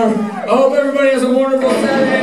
I hope everybody has a wonderful Saturday.